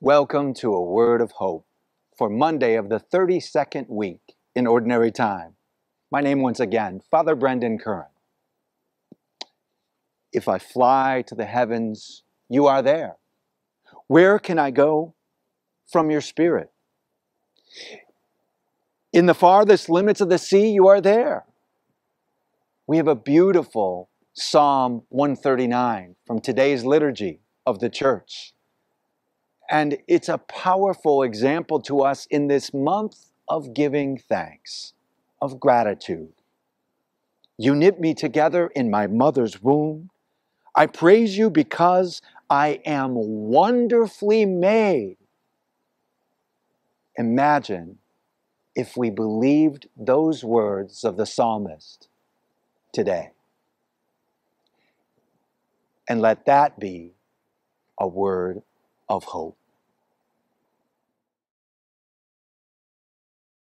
Welcome to a word of hope for Monday of the 32nd week in Ordinary Time. My name, once again, Father Brendan Curran. If I fly to the heavens, you are there. Where can I go from your spirit? In the farthest limits of the sea, you are there. We have a beautiful Psalm 139 from today's liturgy of the church. And it's a powerful example to us in this month of giving thanks, of gratitude. You knit me together in my mother's womb. I praise you because I am wonderfully made. Imagine if we believed those words of the psalmist today. And let that be a word of hope.